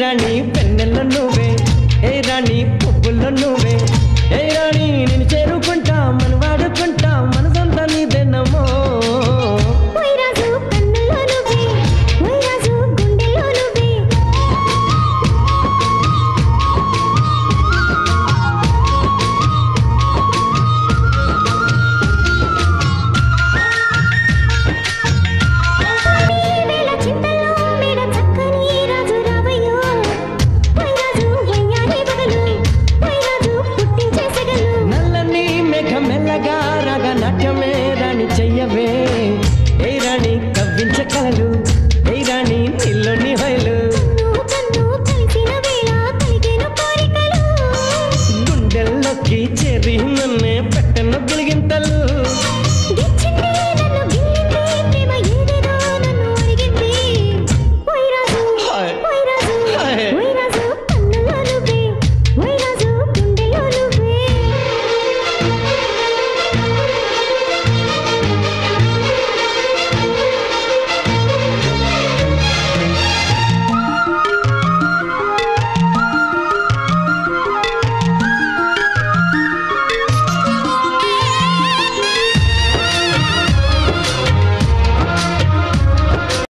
రాణి పెన్నెల నువ్వే. ఏ రాణి